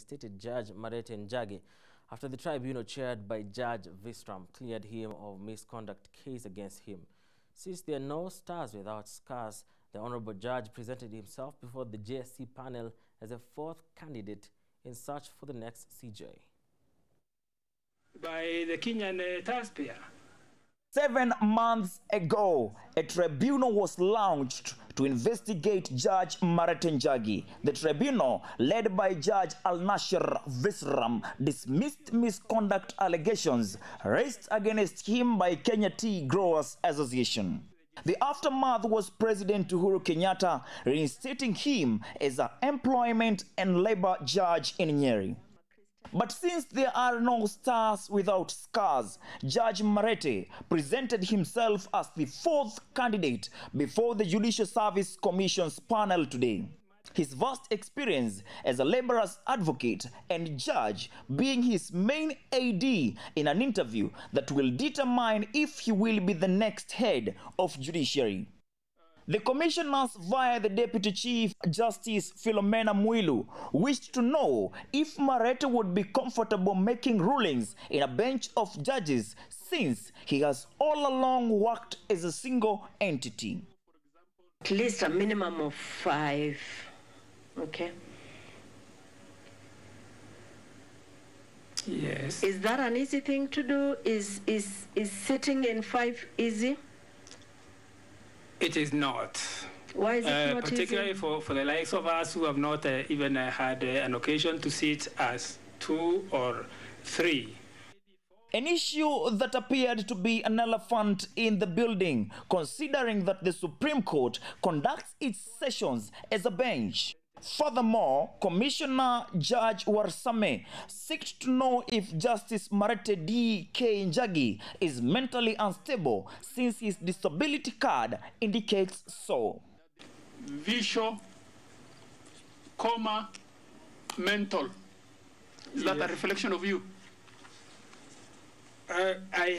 reinstated Judge Marete Njagi after the tribunal chaired by Judge Visram cleared him of misconduct case against him. Since there are no stars without scars, the Honorable Judge presented himself before the JSC panel as a fourth candidate in search for the next CJ. By the Kenyan uh, taxpayer. Seven months ago, a tribunal was launched to investigate Judge Martin Njagi. The tribunal, led by Judge al nasher Visram, dismissed misconduct allegations raised against him by Kenya Tea Growers Association. The aftermath was President Uhuru Kenyatta reinstating him as an employment and labor judge in Nyeri. But since there are no stars without scars, Judge Marete presented himself as the fourth candidate before the Judicial Service Commission's panel today. His vast experience as a laborer's advocate and judge being his main AD in an interview that will determine if he will be the next head of judiciary. The commissioners, via the Deputy Chief Justice Philomena Mwilu, wished to know if Marete would be comfortable making rulings in a bench of judges since he has all along worked as a single entity. At least a minimum of five. Okay. Yes. Is that an easy thing to do? Is is is sitting in five easy? It is not. Why is it Uh, not particularly easy? for, for the likes of us who have not uh, even uh, had uh, an occasion to sit as two or three. An issue that appeared to be an elephant in the building, considering that the Supreme Court conducts its sessions as a bench. Furthermore, Commissioner Judge Warsame seeks to know if Justice Marete D. K. Njagi is mentally unstable since his disability card indicates so. Visual, comma, mental. Is that a reflection of you? Uh, I